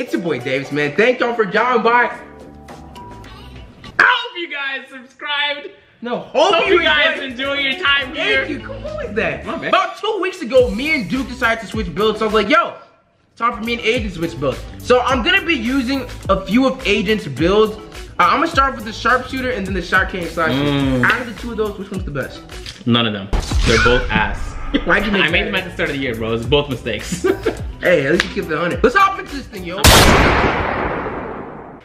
it's your boy Davis, man. Thank y'all for dropping by. I hope you guys subscribed. No, hope, Hope you you guys enjoyed- enjoy your time here. Thank you. Who was that? My bad. About two weeks ago, me and Duke decided to switch builds. So I was like, yo, time for me and Agent to switch builds. So I'm gonna be using a few of Agent's builds. Uh, I'm gonna start with the sharpshooter and then the shot king slasher. Mm. Out of the two of those, which one's the best? None of them. They're both ass. Why'd you make I made them at the start of the year, bro. It's both mistakes. Hey, at least you kept it 100. Let's hop into this thing, yo.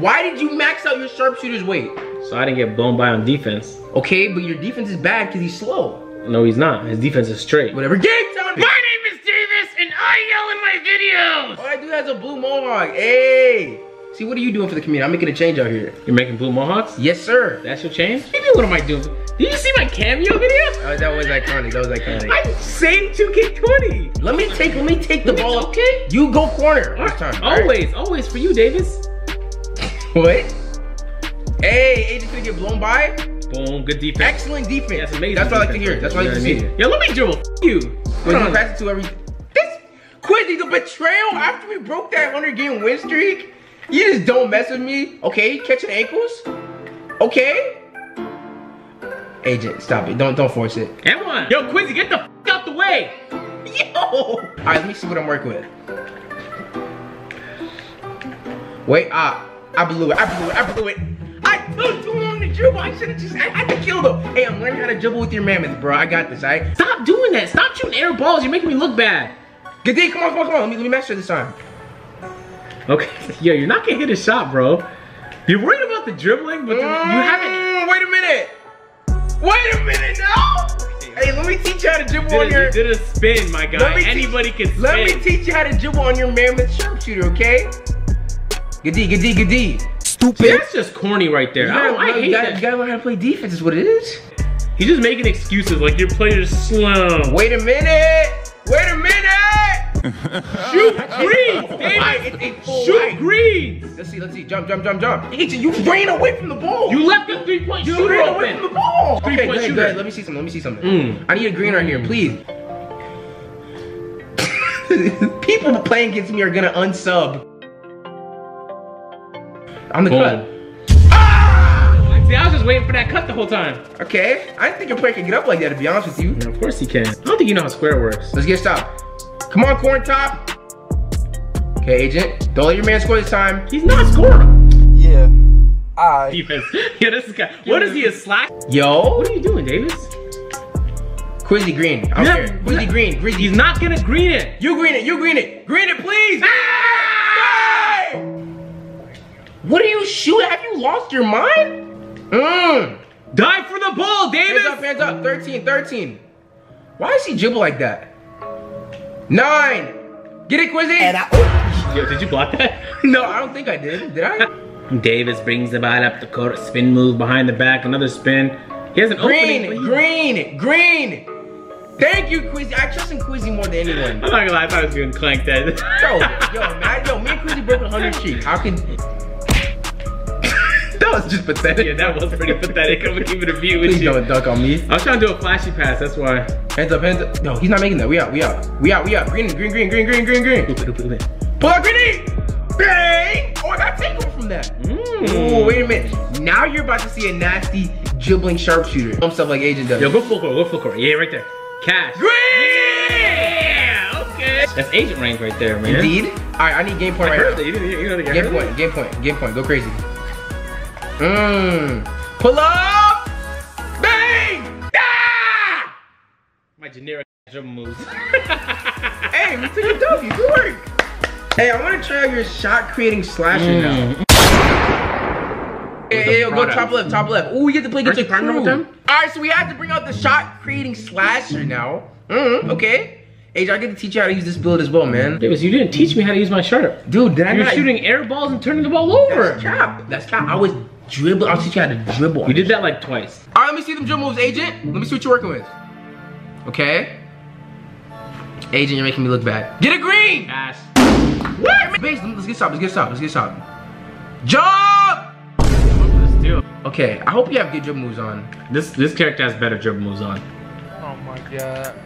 Why did you max out your sharpshooter's weight? so I didn't get blown by on defense. Okay, but your defense is bad because he's slow. No, he's not. His defense is straight. Whatever. Game time! My name is Davis, and I yell in my videos. All I do has a blue mohawk. Hey! See, what are you doing for the community? I'm making a change out here. You're making blue mohawks? Yes, sir. That's your change? Maybe what am I doing? Did you see my cameo video? Uh, that was iconic. That was iconic. I'm saying 2K20. Let me take. Let me take the ball. okay. You go corner this time. all right? Always, always for you, Davis. What? Hey, Agent's gonna get blown by. Boom, good defense. Excellent defense. That's amazing. That's what I like to hear. That's what I like to see. I let me dribble. F you. When you pass it to every. This Quizzy, the betrayal after we broke that 100 game win streak. You just don't mess with me. Okay, catching ankles. Okay. Agent, stop it. Don't don't force it. Come on. Yo, Quizzy, get the f out the way. Yo! Alright, let me see what I'm working with. Wait, ah, I blew it, I blew it, I blew it. I took too long to dribble. I should have just, I had to kill them. Hey, I'm learning how to dribble with your mammoth, bro. I got this, alright? Stop doing that. Stop shooting air balls. You're making me look bad. Good day, come on, come on, come on. Let me, let me master this time. Okay. Yo, you're not gonna hit a shot, bro. You're worried about the dribbling, but the, you haven't. Mm, Wait a minute. Wait a minute, no. Hey, let me teach you how to dribble on Did your. you did a spin, my Let guy. me teach- Anybody can spin. Let me teach you how to dribble on your mammoth sharpshooter, okay? Good D, good D, good D. Stupid. See, that's just corny right there. You I, gotta, don't, I hate you, gotta, that. you gotta learn how to play defense, is what it is. He's just making excuses like your player's slow. Wait a minute! Wait a minute! Shoot greens, Alright, David. it's a full Shoot right. greens. Let's see, let's see. Jump, jump, jump, jump. Agent, you ran away from the ball. You left the three-point You shooter ran away from the open. ball. Three okay, point good, shooter. Let me see something. Let me see something. Mm. I need a green right here, please. People playing against me are gonna unsub. On the Boom. cut. Ah! See, I was just waiting for that cut the whole time. Okay, I didn't think your player could get up like that. To be honest with you. And of course he can. I don't think you know how square works. Let's get stopped. Come on, corn top. Okay, agent. Don't let your man score this time. He's not scoring. Yeah. I. Defense. Yeah, this guy. What is he, a slack? Yo, What are you doing, Davis? Quizzy Green. I don't Yeah, care. Quizzy yeah. Green. Quizzy. He's not gonna green it. You green it. You green it. Green it, please. Ah! What are you shooting? Have you lost your mind? Mmm. Die for the ball, Davis. Hands up, hands up. 13, 13. Why is he dribble like that? Nine. Get it, Quizzy. And I. Oh. Yo, did you block that? no, I don't think I did. Did I? Davis brings the ball up the court, spin move behind the back, another spin. He has an Green, opening. green, green. Thank you, Quizzy. I trust in Quizzy more than anyone. I'm not gonna lie, I thought I was gonna clank that. Yo, yo, man, yo, me and Quizzy broke 100 streak. How can... that was just pathetic. yeah, that was pretty pathetic. I'm gonna keep it a view with Please you. don't dunk on me. I was trying to do a flashy pass, that's why. Hands up, hands up. No, he's not making that. We out, we out. We out, we out. Green, green, green, green, green, green, green. Pull out grenade! Bang! Oh, I got takeover from that. Mm. Ooh, wait a minute. Now you're about to see a nasty dribbling sharpshooter. Some stuff like Agent does. Yo, go full court, go full court. Yeah, right there. Cash. Green! Yeah, okay. That's agent rank right there, man. Indeed. All right, I need game point I right heard now. that. You didn't, you didn't get Game point, game point, game point. Go crazy. Mmm. Pull up! Bang! Ah! My generic dribble moves. Hey, we took a W. Good work. Hey, I want to try out your shot creating slasher now. Mm. Hey, hey, yo, go top left, top left. Ooh, we get to play against a Aren't you crew. with them? All right, so we have to bring out the shot creating slasher now. Mm, okay. Age, I get to teach you how to use this build as well, man. Davis, you didn't teach me how to use my sharp. Dude, did I You're not? shooting air balls and turning the ball over. That's cap. That's cap. I was dribbling. I'll teach you how to dribble. You did that like twice. All right, let me see them dribble moves, Agent. Let me see what you're working with. Okay. Agent, you're making me look bad. Get a green. Cash. What? Base, let's get stopped. Let's get stopped. Let's get stopped. Jump. Okay, I hope you have good dribble moves on. This this character has better dribble moves on. Oh my god.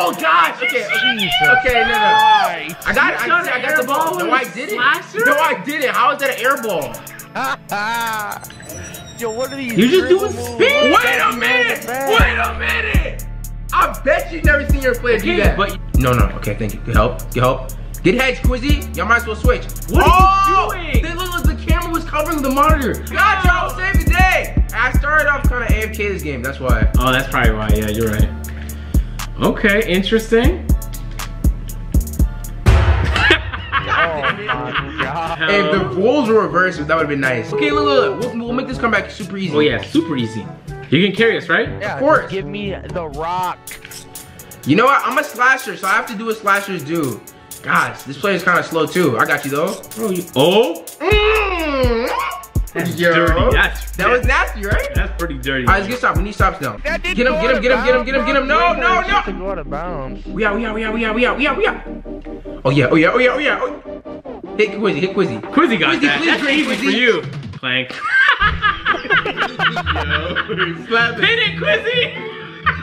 Oh! Oh gosh. Okay. Okay. Jesus Okay. No. No. I got. I, I got the ball. ball No, I didn't. slasher? No, I didn't. How is that an air ball? Yo, what are these? You're just doing moves? spin. Wait a minute. Wait a minute. I bet you've never seen your player do that. but- no, no. Okay. Thank you. Good help. Good help. Get hedge, Quizzy. Y'all might as well switch. What oh, are you oh! doing? They look like the camera was covering the monitor. God, y'all save the day. I started off kind of AFK this game. That's why. Oh, that's probably why. Yeah, you're right. Okay, interesting. Oh. If the roles were reversed, that would have been nice. Okay, look, look, look. We'll, we'll make this comeback super easy. Oh yeah, super easy. You can carry us, right? Yeah, Of course. Give me the rock. You know what? I'm a slasher, so I have to do what slashers do. Gosh, this play is kind of slow too. I got you though. Bro, you, oh, Mm. That's Yo. dirty. That's That was nasty, right? that's pretty dirty. Alright, let's get stops. We need stops now. Get him, get him, get him, get him, get him, get him, No, no, no. go out of bounds. We out, we out, we out, we out, we out, we out, we out. Oh yeah, oh yeah, oh yeah, oh yeah. Oh. Hit Quizzy, hit Quizzy. Quizzy got Quizzy, that. please, That's Quizzy, easy for you. Clank. Yo, Slap it. Hit it, Quizzy.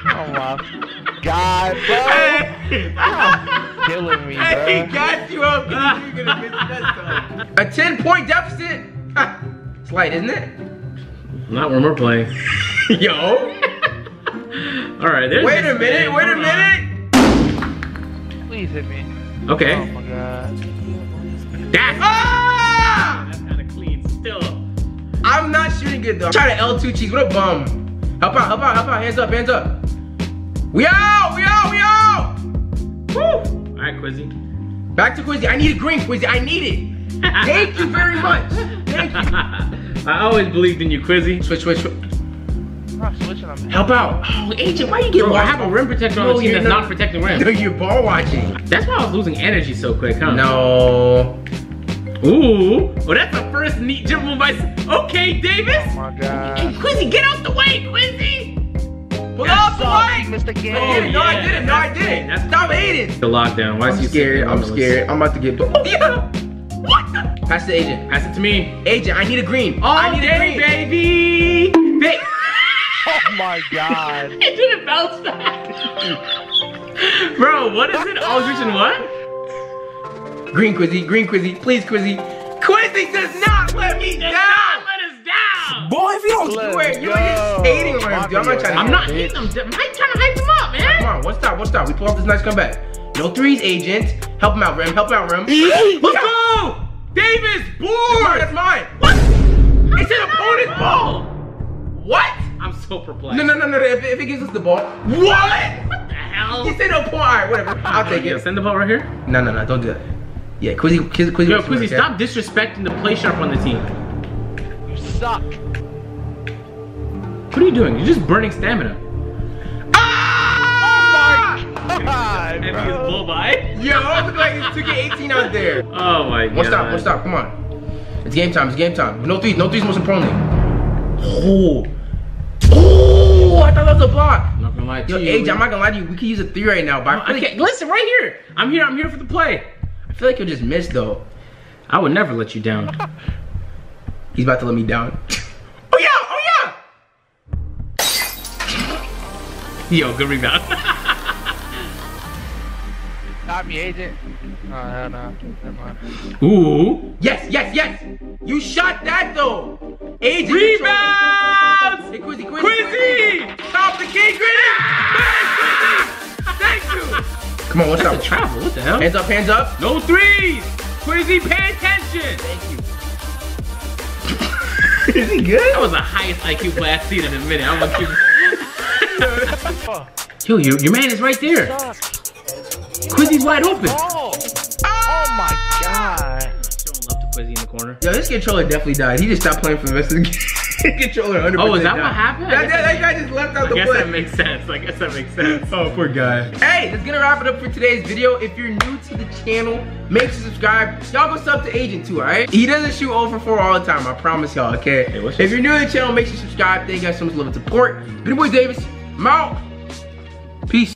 Oh my god, bro. Hey. Killing me, Hey, he bro. got you up. You're gonna miss that time. A 10 point deficit. Ha. Slight, isn't it? Not when we're playing. Yo. All right, there's Wait a minute, man. wait a Hold on. minute. Please hit me. Okay. Oh my god. That's, Ah! that's kind of clean still. I'm not shooting good though. Try to L2 cheese. What a bum. Help out, help out, help out. Hands up, hands up. We out, we out, we out. Woo. All right, Quizzy. Back to Quizzy. I need a green Quizzy. I need it. Thank you very much. Thank you. I always believed in you, Quizzy. Switch, switch, switch. I'm not switching them. Help out. Oh, agent, why you get Bro, I have a rim protector on No, the team you're that's not- not protecting No, rim. you're ball watching. That's why I was losing energy so quick, huh? No. Ooh. Well, that's the first neat dribble move I s- Okay, Davis. Oh my god. Hey, Quizzy, get out the way, Quizzy. Pull Yes, up the Sorry, light. Mr. Oh, I Game. didn't. No, I didn't. No, I that's didn't. great. That's Stop hating. The lockdown. Why is I'm he scared. I'm scared. I'm about to get. Oh yeah. What? the- Pass the agent. Pass it to me. Agent, I need a green. Oh, I need a green. baby. Ba- Oh my god. it didn't bounce back. Bro, what is it? Oh, reaching what? Green Quizzy. Green Quizzy. Please Quizzy. Quizzy does not let me Did down. not let us down. Boy, if you don't Let's swear, you're go. just hating on him, dude. I'm not trying to. I'm not Bitch. hitting him. I'm trying to hype him up, man. Come on, one stop, one stop. We pull off this nice comeback. No threes, agent. Help him out, Rim. Help him out, Rim. Let's go! Davis, That's board! That's mine. What? It's an opponent's ball. What? I'm so perplexed. No, no, no, no. If, if it gives us the ball. What? What the hell? He said no point. All right, whatever. I'll take Yeah, it. send the ball right here. No, no, no. Don't do that. Yeah, Quizzy, Quizzy, Quizzy. Yo, wants Quizzy, work, yeah? stop disrespecting the play sharp on the team. You suck. What are you doing? You're just burning stamina. God, Heavy as bull by. Yo, it looked like it's 2K18 out there. Oh my god. One stop, one stop. Come on. It's game time. It's game time. No threes. No threes. Most importantly. Oh. Oh! I thought that was a block. I'm not gonna lie to Yo, you. Age, I'm not gonna lie to you. We could use a three right now, but I I feel, like, can't. Listen, right here. I'm here. I'm here for the play. I feel like you'll just miss though. I would never let you down. He's about to let me down. oh yeah! Oh yeah! Yo, good rebound. Stop me, agent. Oh, hell no. Never mind. Ooh. Yes, yes, yes! You shot that though! Age Rebounds! Hey, Quizzy, Quizzy, Quizzy! Stop the king, Quizzy! Bang, Thank you! Come on, what's That's up? a travel. What the hell? Hands up, hands up. No threes. Quizzy, pay attention. Thank you. Is he good? That was the highest IQ play I've seen in a minute. I'm gonna keep. Yo, your, your man is right there. Suck. Quizzy's wide open. Oh. Oh my god. Showing love to Quizzy in the corner. Yo, this controller definitely died. He just stopped playing for the rest of the game. controller 100% Oh, is that died. what happened? That, that, that that guy just left out I the guess play. that makes sense. I guess that makes sense. Oh, poor guy. Hey, that's gonna wrap it up for today's video. If you're new to the channel, make sure to subscribe. Y'all go sub to Agent too, alright? He doesn't shoot over 4 all the time, I promise y'all, okay? Hey, what's if you're new to the channel, make sure to subscribe. Thank you guys so much for love and support. Been your boy Davis. I'm out. Peace.